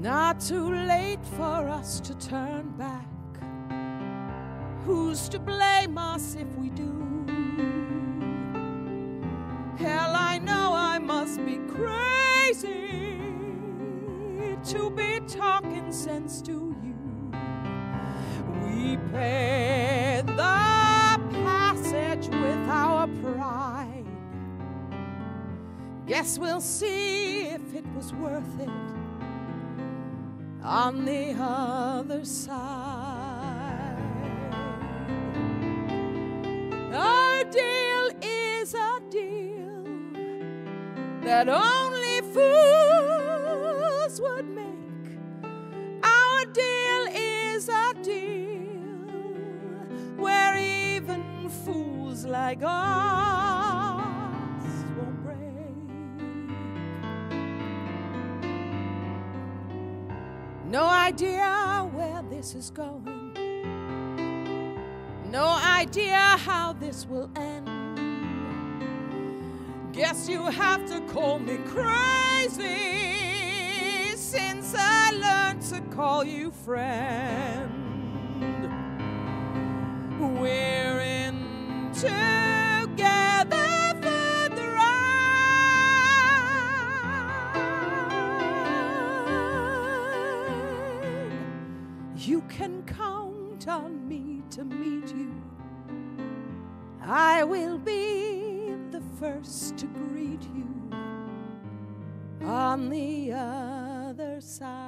Not too late for us to turn back. Who's to blame us if we do? Hell, I know I must be crazy to be talking sense to you. We paid the passage with our pride. Guess we'll see if it was worth it on the other side. Our deal is a deal that only fools would make. Our deal is a deal where even fools like us No idea where this is going. No idea how this will end. Guess you have to call me crazy since I learned to call you friend. We're in You can count on me to meet you. I will be the first to greet you on the other side.